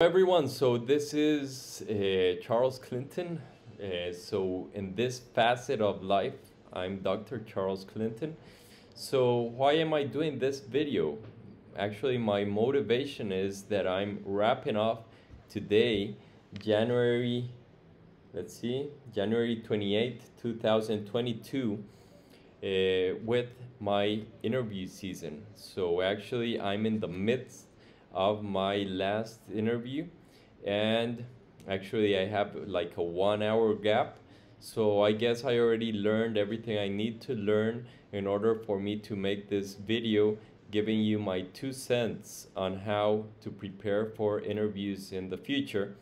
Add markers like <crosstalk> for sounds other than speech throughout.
everyone, so this is uh, Charles Clinton. Uh, so, in this facet of life, I'm Dr. Charles Clinton. So, why am I doing this video? Actually, my motivation is that I'm wrapping up today, January, let's see, January 28 2022, uh, with my interview season. So, actually, I'm in the midst of my last interview and actually I have like a one hour gap so I guess I already learned everything I need to learn in order for me to make this video giving you my two cents on how to prepare for interviews in the future.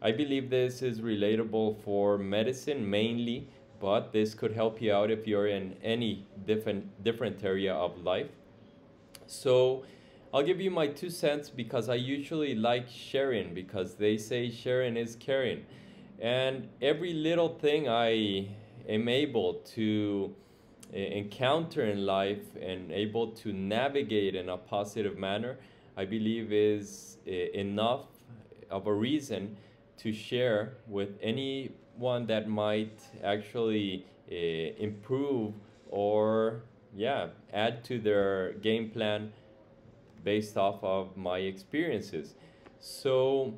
I believe this is relatable for medicine mainly, but this could help you out if you're in any different different area of life. So I'll give you my two cents because I usually like sharing because they say sharing is caring. And every little thing I am able to eh, encounter in life and able to navigate in a positive manner, I believe is eh, enough of a reason to share with anyone that might actually uh, improve or yeah add to their game plan based off of my experiences. So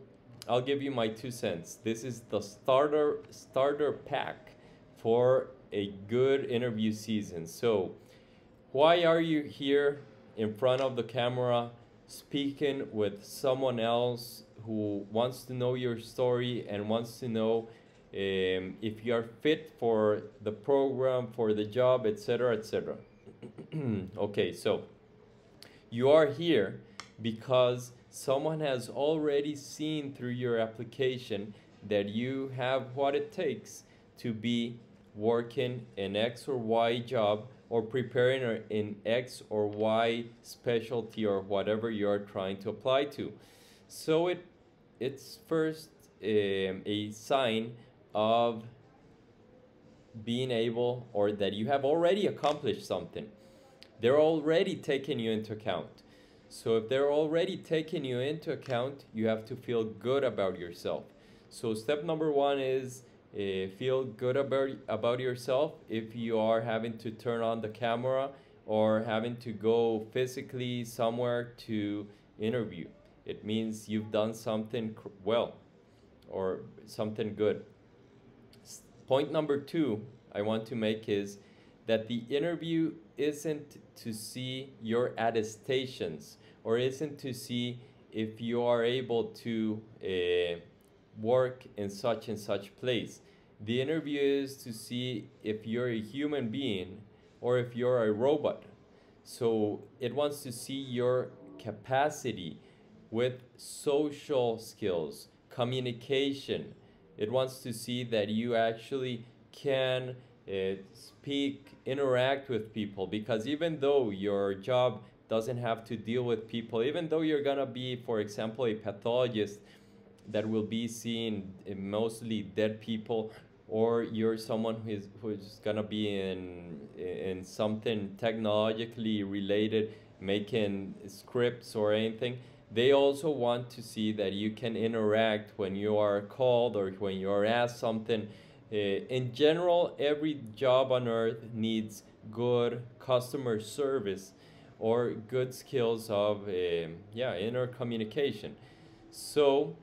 I'll give you my two cents. This is the starter starter pack for a good interview season. So why are you here in front of the camera speaking with someone else who wants to know your story and wants to know um, if you are fit for the program, for the job, etc., etc. <clears throat> okay, so you are here because someone has already seen through your application that you have what it takes to be working an X or Y job or preparing an X or Y specialty or whatever you're trying to apply to. So it it's first um, a sign of being able or that you have already accomplished something. They're already taking you into account. So if they're already taking you into account, you have to feel good about yourself. So step number one is uh, feel good about, about yourself if you are having to turn on the camera or having to go physically somewhere to interview. It means you've done something well or something good. Point number two I want to make is that the interview isn't to see your attestations or isn't to see if you are able to uh, work in such and such place. The interview is to see if you're a human being or if you're a robot. So it wants to see your capacity with social skills, communication. It wants to see that you actually can speak, interact with people because even though your job doesn't have to deal with people, even though you're gonna be, for example, a pathologist that will be seeing mostly dead people, or you're someone who is who's gonna be in in something technologically related, making scripts or anything. They also want to see that you can interact when you are called or when you are asked something in general, every job on earth needs good customer service or good skills of um, yeah inner communication. So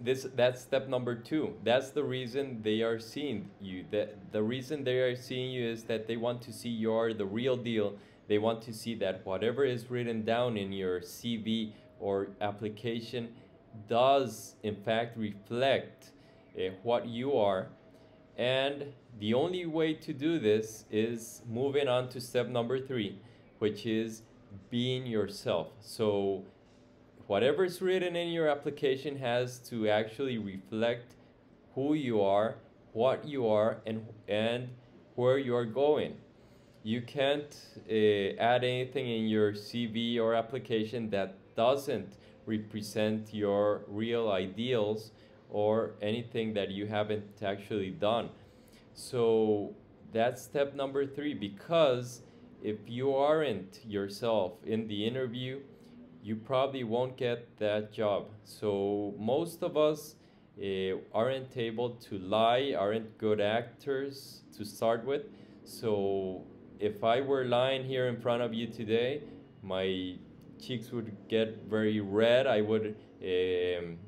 this that's step number two. That's the reason they are seeing you. That the reason they are seeing you is that they want to see you're the real deal. They want to see that whatever is written down in your CV or application does in fact reflect uh, what you are. And the only way to do this is moving on to step number three, which is being yourself. So whatever is written in your application has to actually reflect who you are, what you are, and, and where you are going. You can't uh, add anything in your CV or application that doesn't represent your real ideals or anything that you haven't actually done. So that's step number three because if you aren't yourself in the interview, you probably won't get that job. So most of us uh, aren't able to lie, aren't good actors to start with. So if I were lying here in front of you today, my cheeks would get very red. I would um,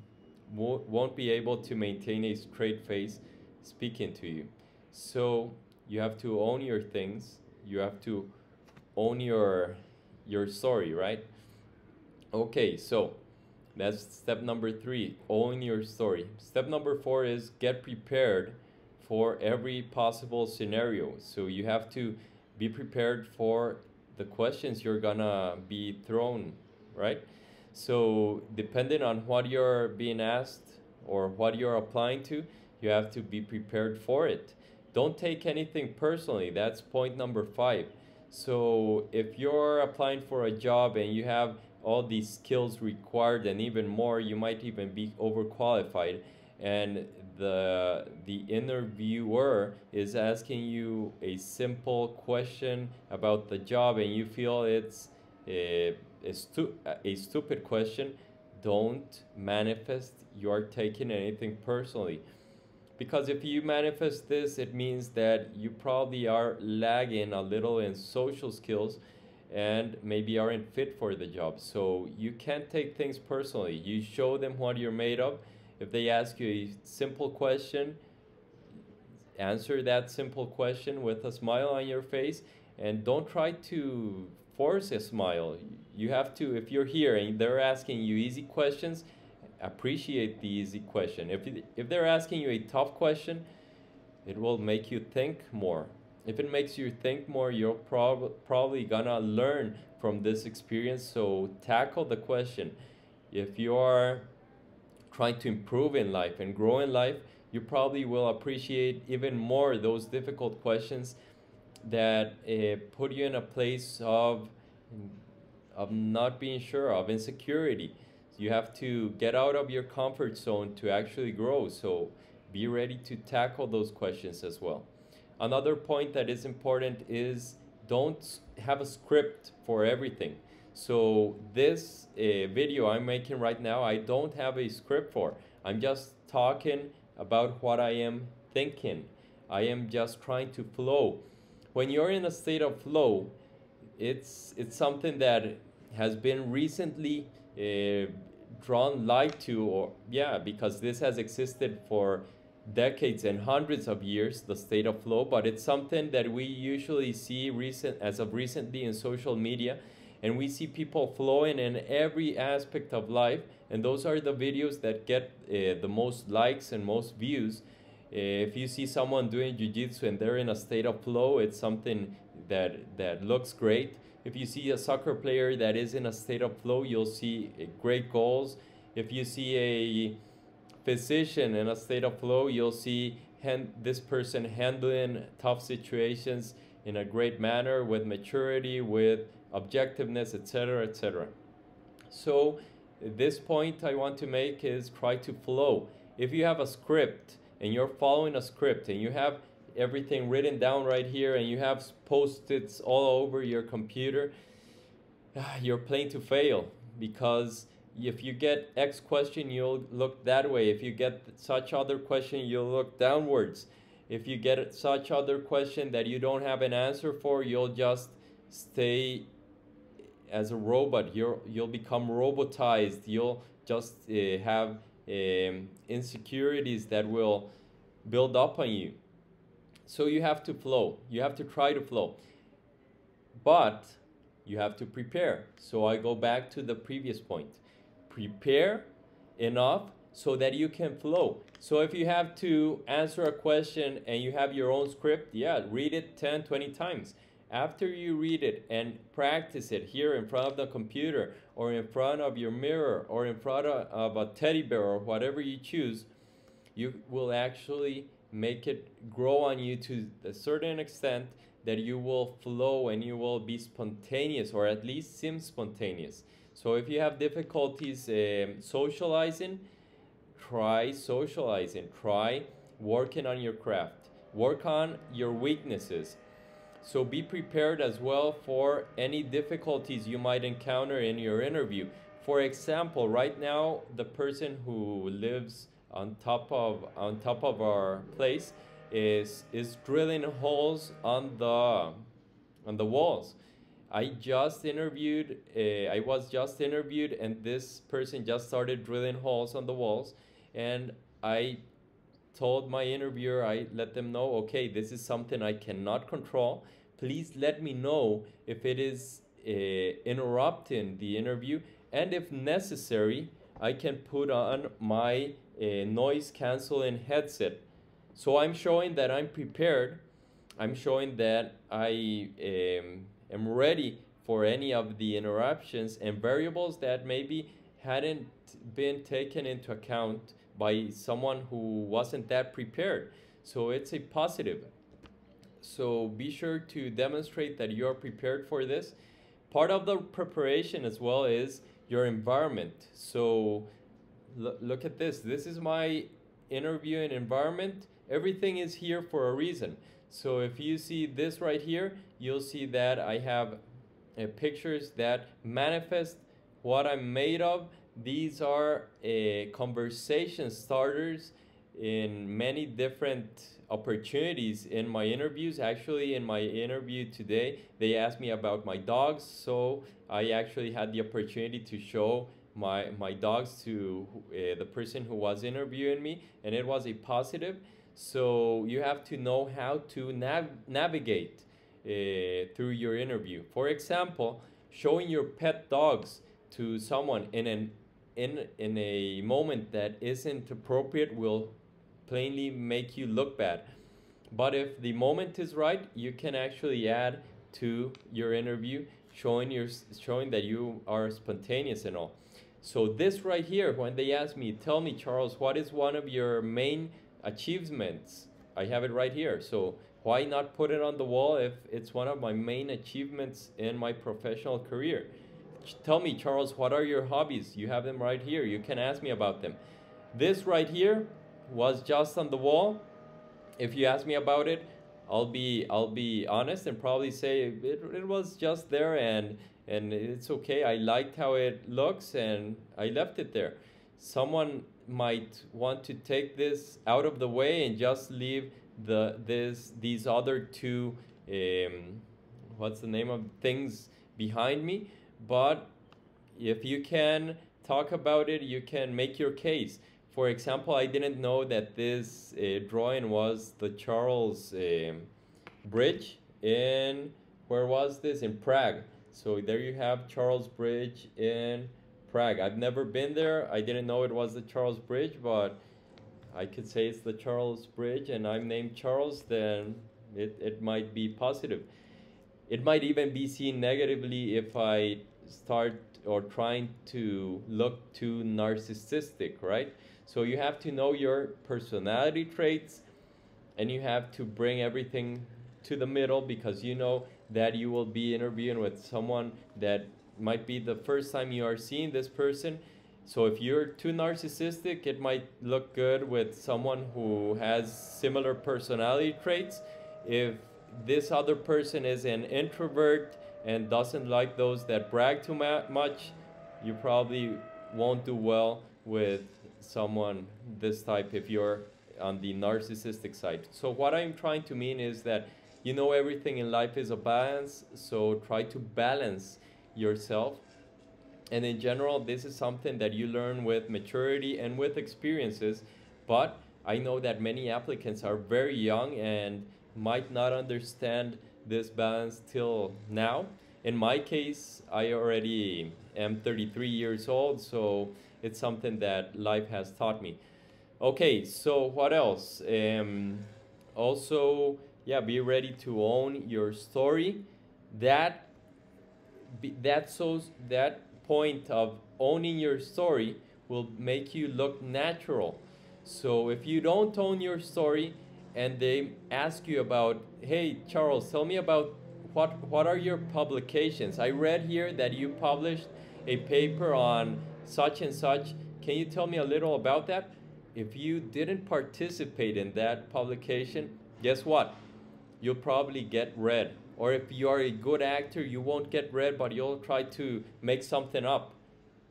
won't be able to maintain a straight face speaking to you. So you have to own your things. You have to own your your story, right? Okay, so that's step number three, own your story. Step number four is get prepared for every possible scenario. So you have to be prepared for the questions you're gonna be thrown, right? So depending on what you're being asked or what you're applying to, you have to be prepared for it. Don't take anything personally. That's point number five. So if you're applying for a job and you have all these skills required and even more, you might even be overqualified. And the the interviewer is asking you a simple question about the job and you feel it's a, a, stu- a stupid question, don't manifest you're taking anything personally. Because if you manifest this, it means that you probably are lagging a little in social skills and maybe aren't fit for the job. So you can't take things personally. You show them what you're made of if they ask you a simple question, answer that simple question with a smile on your face and don't try to force a smile. You have to, if you're here and they're asking you easy questions, appreciate the easy question. If, if they're asking you a tough question, it will make you think more. If it makes you think more, you're prob- probably gonna learn from this experience. So tackle the question. If you are trying to improve in life and grow in life, you probably will appreciate even more those difficult questions that uh, put you in a place of of not being sure of insecurity. You have to get out of your comfort zone to actually grow. So be ready to tackle those questions as well. Another point that is important is don't have a script for everything. So this uh, video I'm making right now, I don't have a script for. I'm just talking about what I am thinking. I am just trying to flow. When you're in a state of flow, it's it's something that has been recently uh, drawn light to, or yeah, because this has existed for decades and hundreds of years, the state of flow. But it's something that we usually see recent as of recently in social media and we see people flowing in every aspect of life and those are the videos that get uh, the most likes and most views uh, if you see someone doing jiu-jitsu and they're in a state of flow it's something that that looks great if you see a soccer player that is in a state of flow you'll see uh, great goals if you see a physician in a state of flow you'll see hand, this person handling tough situations in a great manner with maturity with objectiveness, etc., etc. So this point I want to make is try to flow. If you have a script and you're following a script and you have everything written down right here and you have post-its all over your computer, you're playing to fail because if you get X question, you'll look that way. If you get such other question, you'll look downwards. If you get such other question that you don't have an answer for, you'll just stay as a robot you're you'll become robotized you'll just uh, have um, insecurities that will build up on you so you have to flow. You have to try to flow. But you have to prepare. So i go back to the previous point. Prepare enough so that you can flow. So if you have to answer a question and you have your own script yeah read it 10 20 times. After you read it and practice it here in front of the computer or in front of your mirror or in front of a teddy bear or whatever you choose, you will actually make it grow on you to a certain extent that you will flow and you will be spontaneous or at least seem spontaneous. So if you have difficulties um, socializing, try socializing, try working on your craft, work on your weaknesses So be prepared as well for any difficulties you might encounter in your interview. For example, right now, the person who lives on top of on top of our place is is drilling holes on the on the walls. I just interviewed, uh, I was just interviewed, and this person just started drilling holes on the walls. And I told my interviewer, I let them know, okay, this is something I cannot control. Please let me know if it is uh, interrupting the interview, and if necessary, I can put on my uh, noise canceling headset. So I'm showing that I'm prepared. I'm showing that I um, am ready for any of the interruptions and variables that maybe hadn't been taken into account by someone who wasn't that prepared. So it's a positive. So be sure to demonstrate that you are prepared for this. Part of the preparation as well is your environment. So look at this. This is my interviewing environment. Everything is here for a reason. So if you see this right here, you'll see that I have uh, pictures that manifest what I'm made of. These are uh, conversation starters in many different opportunities in my interviews. Actually, in my interview today, they asked me about my dogs, so I actually had the opportunity to show my my dogs to uh, the person who was interviewing me, and it was a positive. So you have to know how to nav navigate uh, through your interview. For example, showing your pet dogs to someone in an in in a moment that isn't appropriate will plainly make you look bad. But if the moment is right, you can actually add to your interview showing your showing that you are spontaneous and all. So this right here, when they ask me, tell me, Charles, what is one of your main achievements. I have it right here. So why not put it on the wall if it's one of my main achievements in my professional career? Tell me, Charles, what are your hobbies? You have them right here. You can ask me about them. This right here was just on the wall. If you ask me about it, I'll be I'll be honest and probably say it, it was just there and and it's okay. I liked how it looks and I left it there. Someone might want to take this out of the way and just leave the this these other two um, what's the name of things behind me but if you can talk about it you can make your case for example i didn't know that this uh, drawing was the charles um, bridge in where was this in prague so there you have charles bridge in Prague. I've never been there. I didn't know it was the Charles Bridge, but I could say it's the Charles Bridge and I'm named Charles, then it, it might be positive. It might even be seen negatively if I start or trying to look too narcissistic, right? So you have to know your personality traits and you have to bring everything to the middle because you know that you will be interviewing with someone that might be the first time you are seeing this person. So if you're too narcissistic, it might look good with someone who has similar personality traits. If this other person is an introvert and doesn't like those that brag too much, you probably won't do well with someone this type if you're on the narcissistic side. So what I'm trying to mean is that you know everything in life is a balance, so try to balance yourself. And in general, this is something that you learn with maturity and with experiences. But I know that many applicants are very young and might not understand this balance till now. In my case, I already am 33 years old, so it's something that life has taught me. Okay, so what else? Um, also, yeah, be ready to own your story. That that so that point of owning your story will make you look natural. So if you don't own your story and they ask you about, hey Charles, tell me about what what are your publications? I read here that you published a paper on such and such. Can you tell me a little about that? If you didn't participate in that publication, guess what? You'll probably get red. or if you are a good actor, you won't get red, but you'll try to make something up.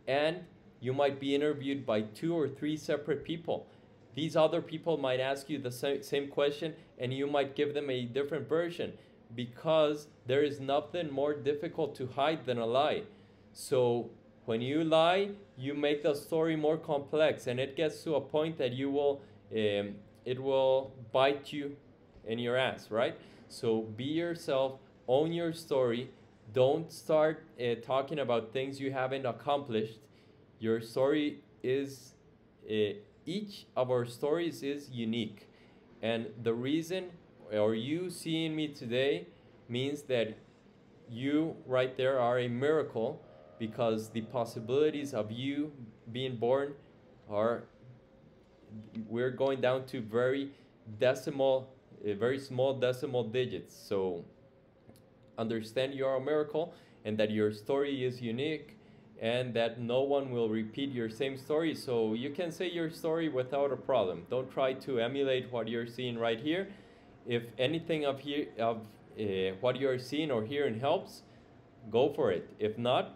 And you might be interviewed by two or three separate people. These other people might ask you the same question, and you might give them a different version because there is nothing more difficult to hide than a lie. So when you lie, you make the story more complex, and it gets to a point that you will um, it will bite you in your ass, right? So be yourself, own your story. Don't start uh, talking about things you haven't accomplished. Your story is, uh, each of our stories is unique. And the reason, or you seeing me today, means that you right there are a miracle because the possibilities of you being born are we're going down to very decimal very small decimal digits. So understand you are a miracle and that your story is unique and that no one will repeat your same story. So you can say your story without a problem. Don't try to emulate what you're seeing right here. If anything of here of uh, what you're seeing or hearing helps go for it. If not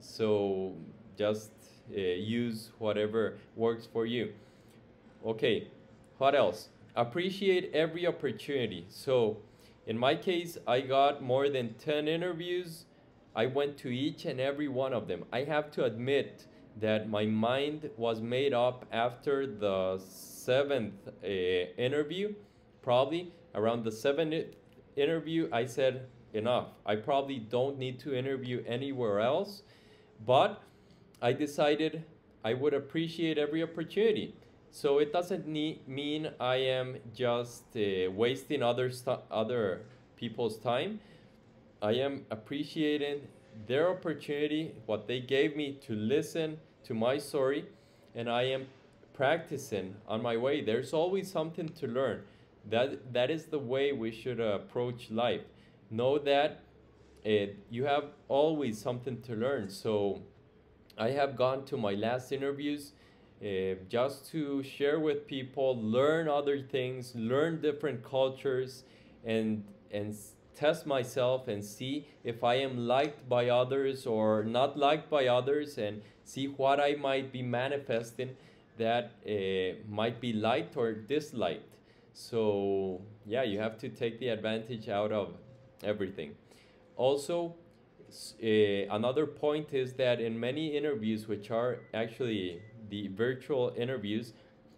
so just uh, use whatever works for you. Okay what else appreciate every opportunity. So in my case i got more than 10 interviews. I went to each and every one of them. I have to admit that my mind was made up after the seventh uh, interview. Probably around the seventh interview i said enough. I probably don't need to interview anywhere else. But I decided I would appreciate every opportunity. So it doesn't need, mean I am just uh, wasting other, other people's time. I am appreciating their opportunity, what they gave me to listen to my story, and I am practicing on my way. There's always something to learn. That, that is the way we should uh, approach life. Know that it, you have always something to learn. So I have gone to my last interviews uh, just to share with people, learn other things, learn different cultures, and and test myself and see if I am liked by others or not liked by others, and see what I might be manifesting that uh, might be liked or disliked. So yeah, you have to take the advantage out of everything. Also, uh, another point is that in many interviews, which are actually the virtual interviews,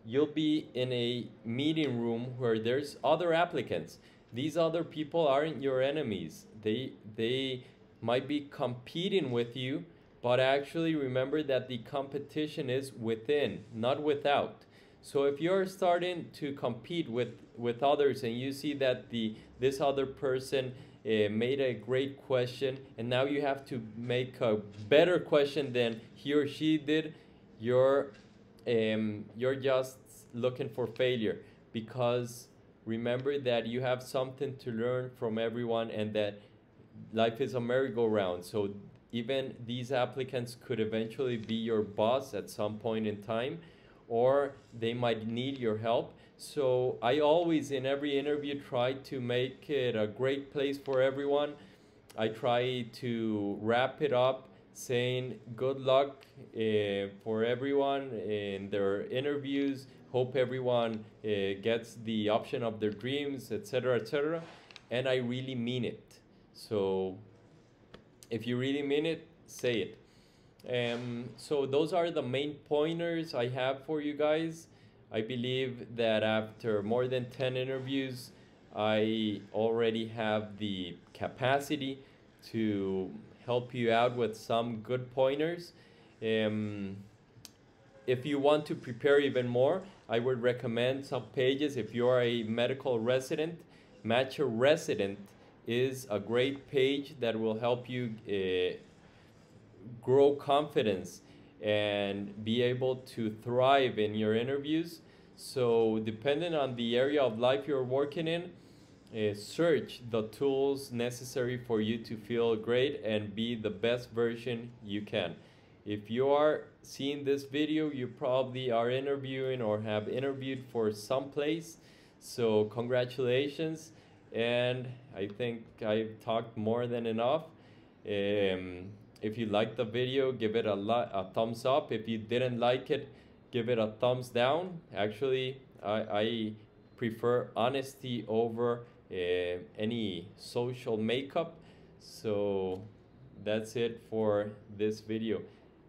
you'll be in a meeting room where there's other applicants. These other people aren't your enemies. They they might be competing with you, but actually remember that the competition is within, not without. So if you're starting to compete with with others and you see that the this other person uh, made a great question and now you have to make a better question than he or she did you're um, you're just looking for failure because remember that you have something to learn from everyone and that life is a merry-go-round so even these applicants could eventually be your boss at some point in time or they might need your help so I always, in every interview, try to make it a great place for everyone. I try to wrap it up saying good luck uh, for everyone in their interviews. Hope everyone uh, gets the option of their dreams, etc., etc. And I really mean it. So if you really mean it, say it. Um, so those are the main pointers I have for you guys. I believe that after more than 10 interviews, I already have the capacity to help you out with some good pointers. Um, if you want to prepare even more, I would recommend some pages. If you are a medical resident, Match a Resident is a great page that will help you uh, grow confidence and be able to thrive in your interviews. So depending on the area of life you're working in, search the tools necessary for you to feel great and be the best version you can. If you are seeing this video, you probably are interviewing or have interviewed for some place. So congratulations. and I think I've talked more than enough. Um, if you liked the video, give it a, a thumbs up. If you didn't like it, give it a thumbs down. Actually, I, I prefer honesty over Uh, any social makeup. So that's it for this video.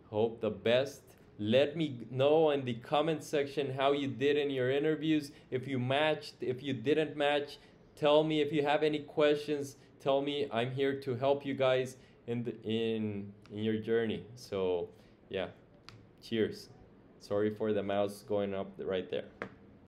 Hope the best. Let me know in the comment section how you did in your interviews. If you matched, if you didn't match, tell me. If you have any questions, tell me. I'm here to help you guys in the, in in your journey. So, yeah. Cheers. Sorry for the mouse going up right there.